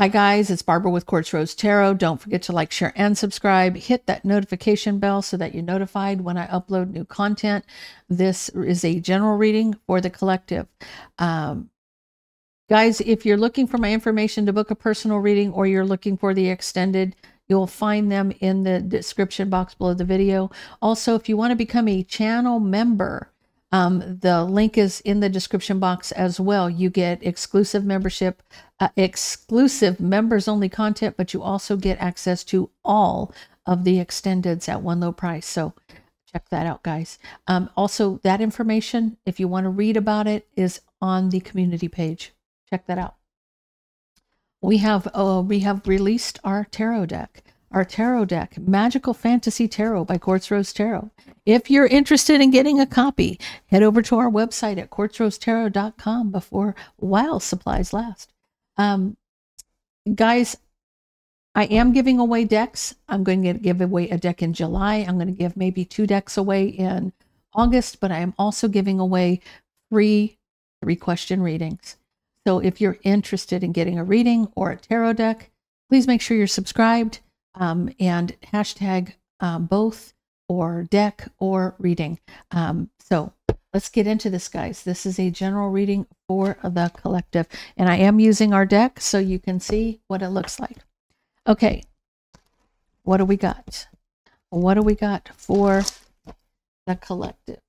Hi, guys, it's Barbara with Quartz Rose Tarot. Don't forget to like, share, and subscribe. Hit that notification bell so that you're notified when I upload new content. This is a general reading for the collective. Um, guys, if you're looking for my information to book a personal reading or you're looking for the extended, you'll find them in the description box below the video. Also, if you want to become a channel member, um, the link is in the description box as well. You get exclusive membership, uh, exclusive members only content, but you also get access to all of the extendeds at one low price. So check that out, guys. Um, also, that information, if you want to read about it, is on the community page. Check that out. We have uh, we have released our tarot deck our tarot deck, Magical Fantasy Tarot by Quartz Rose Tarot. If you're interested in getting a copy, head over to our website at quartzrosetarot.com before while supplies last. Um, guys, I am giving away decks. I'm going to give away a deck in July. I'm going to give maybe two decks away in August, but I am also giving away free three question readings. So if you're interested in getting a reading or a tarot deck, please make sure you're subscribed um, and hashtag um, both or deck or reading. Um, so let's get into this, guys. This is a general reading for the collective, and I am using our deck so you can see what it looks like. Okay, what do we got? What do we got for the collective?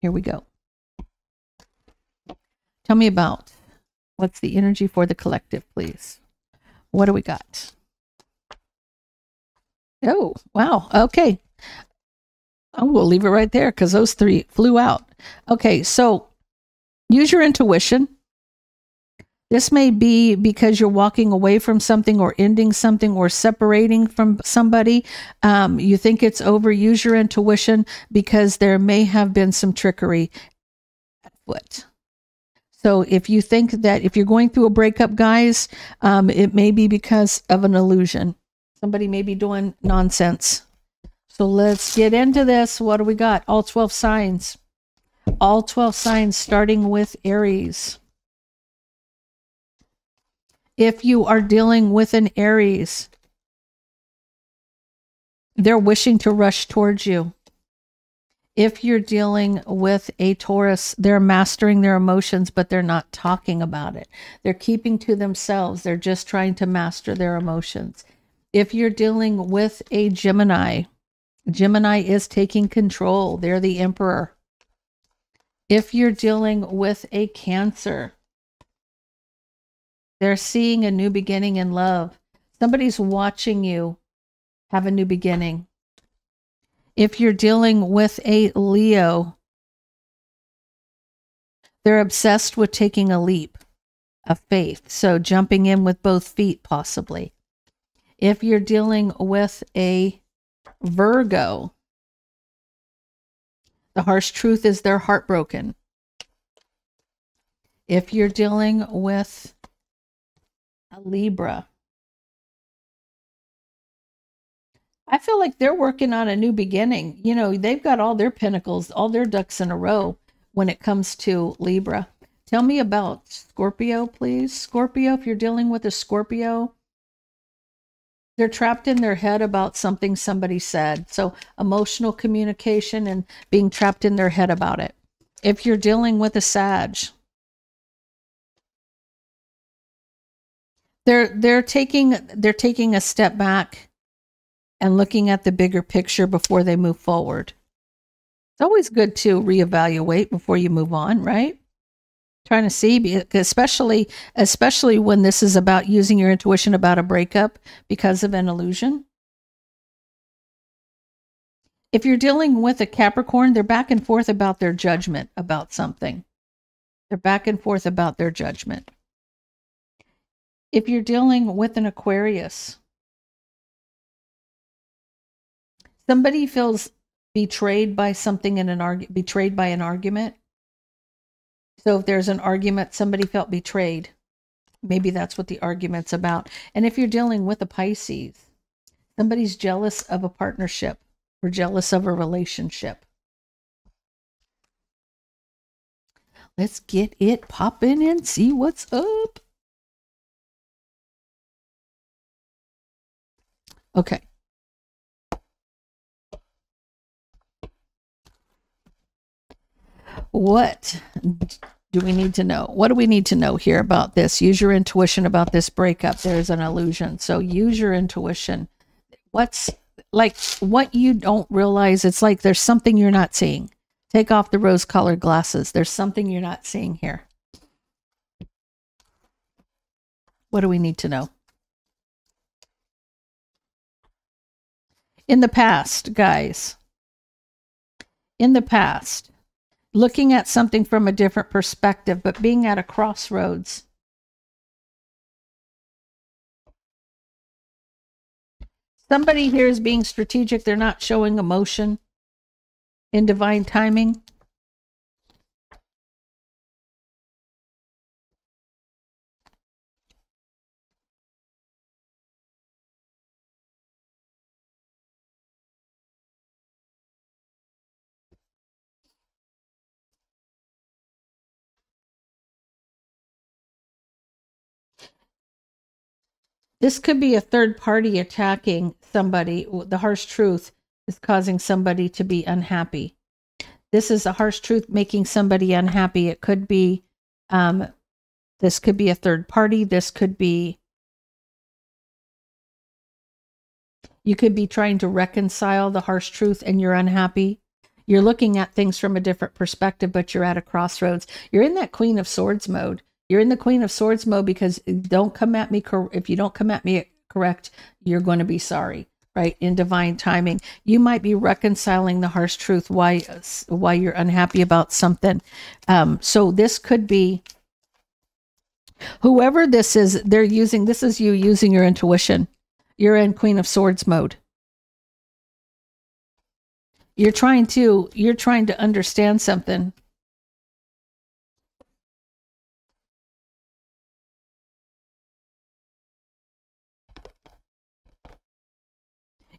Here we go. Tell me about what's the energy for the collective, please. What do we got? Oh, wow. Okay. I will leave it right there because those three flew out. Okay, so use your intuition. This may be because you're walking away from something or ending something or separating from somebody. Um, you think it's over. Use your intuition because there may have been some trickery at foot. So if you think that if you're going through a breakup, guys, um, it may be because of an illusion. Somebody may be doing nonsense. So let's get into this. What do we got? All 12 signs. All 12 signs starting with Aries. If you are dealing with an Aries, they're wishing to rush towards you if you're dealing with a Taurus, they're mastering their emotions, but they're not talking about it. They're keeping to themselves. They're just trying to master their emotions. If you're dealing with a Gemini, Gemini is taking control. They're the emperor. If you're dealing with a Cancer, they're seeing a new beginning in love. Somebody's watching you have a new beginning if you're dealing with a Leo, they're obsessed with taking a leap of faith. So jumping in with both feet, possibly. If you're dealing with a Virgo, the harsh truth is they're heartbroken. If you're dealing with a Libra, I feel like they're working on a new beginning. You know, they've got all their pentacles, all their ducks in a row when it comes to Libra. Tell me about Scorpio, please. Scorpio, if you're dealing with a Scorpio, they're trapped in their head about something somebody said. So, emotional communication and being trapped in their head about it. If you're dealing with a Sag, they're they're taking they're taking a step back and looking at the bigger picture before they move forward. It's always good to reevaluate before you move on, right? Trying to see, especially especially when this is about using your intuition about a breakup because of an illusion. If you're dealing with a Capricorn, they're back and forth about their judgment about something. They're back and forth about their judgment. If you're dealing with an Aquarius, somebody feels betrayed by something in an argument, betrayed by an argument. So if there's an argument, somebody felt betrayed. Maybe that's what the argument's about. And if you're dealing with a Pisces, somebody's jealous of a partnership or jealous of a relationship. Let's get it popping and see what's up. Okay. What do we need to know? What do we need to know here about this? Use your intuition about this breakup. There's an illusion. So use your intuition. What's like what you don't realize? It's like there's something you're not seeing. Take off the rose colored glasses. There's something you're not seeing here. What do we need to know? In the past, guys, in the past, looking at something from a different perspective, but being at a crossroads. Somebody here is being strategic. They're not showing emotion in divine timing. This could be a third party attacking somebody. The harsh truth is causing somebody to be unhappy. This is a harsh truth making somebody unhappy. It could be, um, this could be a third party. This could be, you could be trying to reconcile the harsh truth and you're unhappy. You're looking at things from a different perspective, but you're at a crossroads. You're in that Queen of Swords mode. You're in the Queen of Swords mode because don't come at me. Cor- if you don't come at me correct, you're going to be sorry. Right in divine timing, you might be reconciling the harsh truth why why you're unhappy about something. Um, so this could be whoever this is. They're using this is you using your intuition. You're in Queen of Swords mode. You're trying to you're trying to understand something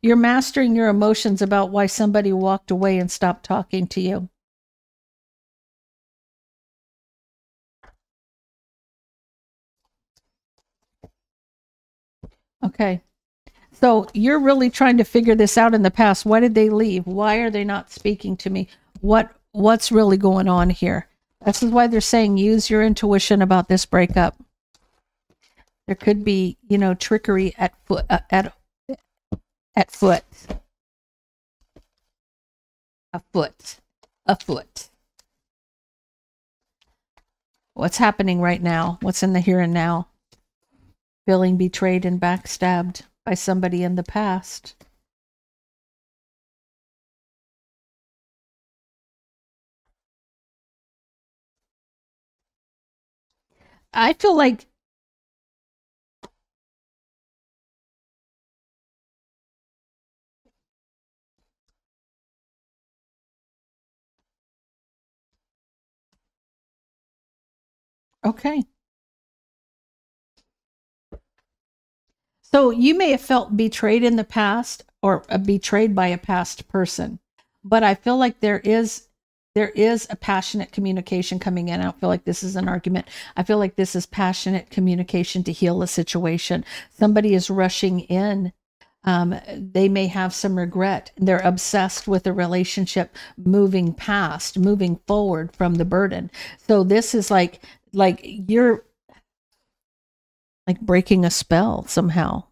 You're mastering your emotions about why somebody walked away and stopped talking to you. Okay. So you're really trying to figure this out in the past. Why did they leave? Why are they not speaking to me? What what's really going on here? This is why they're saying use your intuition about this breakup. There could be, you know, trickery at foot uh, at at foot. A foot. A foot. What's happening right now? What's in the here and now? Feeling betrayed and backstabbed by somebody in the past. I feel like Okay. So you may have felt betrayed in the past or uh, betrayed by a past person, but I feel like there is there is a passionate communication coming in. I don't feel like this is an argument. I feel like this is passionate communication to heal a situation. Somebody is rushing in um, they may have some regret. They're obsessed with the relationship moving past, moving forward from the burden. So this is like like you're like breaking a spell somehow.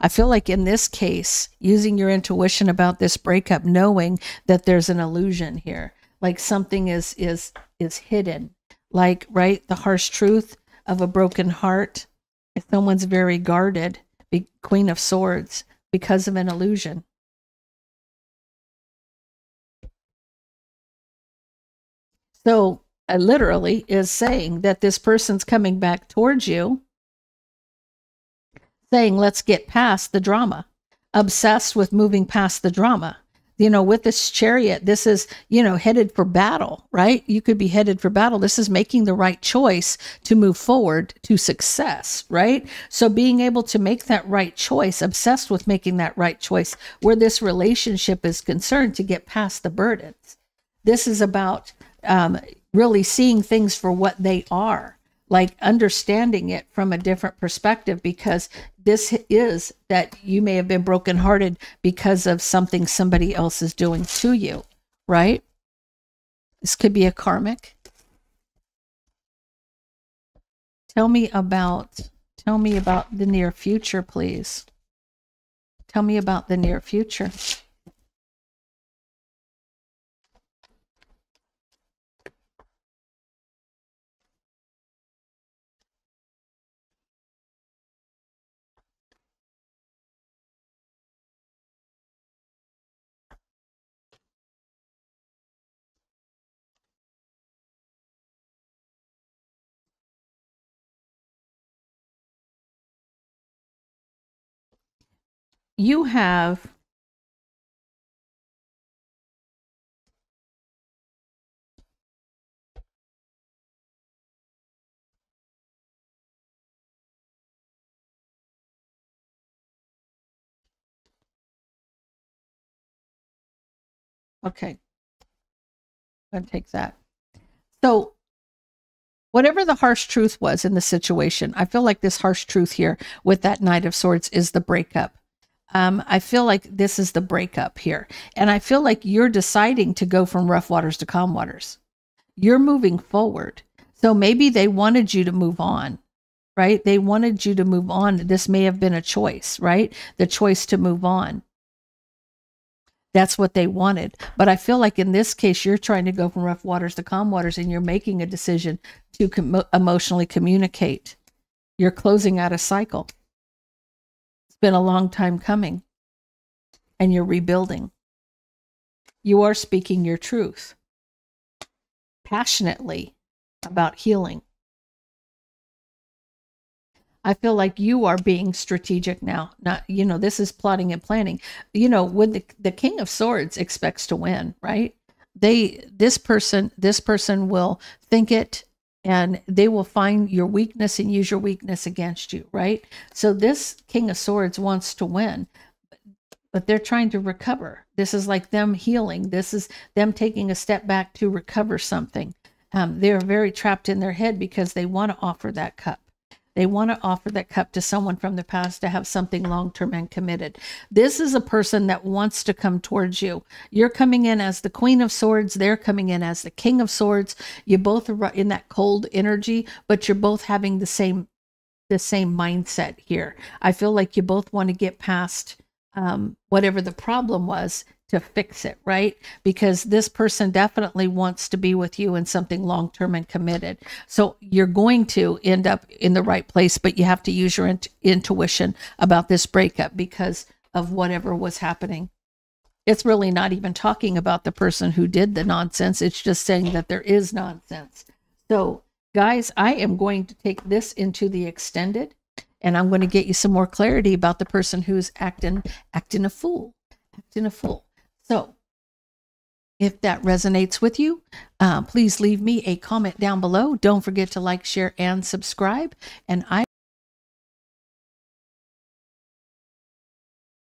I feel like in this case, using your intuition about this breakup, knowing that there's an illusion here, like something is is is hidden, like right, the harsh truth of a broken heart. If someone's very guarded, be Queen of Swords, because of an illusion. So uh, literally is saying that this person's coming back towards you, saying, let's get past the drama, obsessed with moving past the drama. You know, with this chariot, this is, you know, headed for battle, right? You could be headed for battle. This is making the right choice to move forward to success, right? So being able to make that right choice, obsessed with making that right choice where this relationship is concerned to get past the burdens. This is about um, really seeing things for what they are, like understanding it from a different perspective because this is that you may have been brokenhearted because of something somebody else is doing to you, right? This could be a karmic. Tell me about tell me about the near future, please. Tell me about the near future. You have Okay. I'm going to take that. So, whatever the harsh truth was in the situation, I feel like this harsh truth here with that Knight of Swords is the breakup. Um, I feel like this is the breakup here. And I feel like you're deciding to go from rough waters to calm waters. You're moving forward. So maybe they wanted you to move on, right? They wanted you to move on. This may have been a choice, right? The choice to move on. That's what they wanted. But I feel like in this case, you're trying to go from rough waters to calm waters and you're making a decision to com- emotionally communicate. You're closing out a cycle. It's been a long time coming, and you're rebuilding. You are speaking your truth passionately about healing. I feel like you are being strategic now. Not, you know, this is plotting and planning. You know, when the, the King of Swords expects to win, right? They, this person, this person will think it and they will find your weakness and use your weakness against you, right? So this King of Swords wants to win, but they're trying to recover. This is like them healing. This is them taking a step back to recover something. Um, they're very trapped in their head because they want to offer that cup. They want to offer that cup to someone from the past to have something long term and committed. This is a person that wants to come towards you. You're coming in as the Queen of Swords, they're coming in as the King of Swords. You both are in that cold energy, but you're both having the same the same mindset here. I feel like you both want to get past um, whatever the problem was to fix it, right? Because this person definitely wants to be with you in something long term and committed. So you're going to end up in the right place, but you have to use your int- intuition about this breakup because of whatever was happening. It's really not even talking about the person who did the nonsense, it's just saying that there is nonsense. So, guys, I am going to take this into the extended and I'm going to get you some more clarity about the person who's acting acting a fool acting a fool so, if that resonates with you, uh, please leave me a comment down below. Don't forget to like, share, and subscribe. And I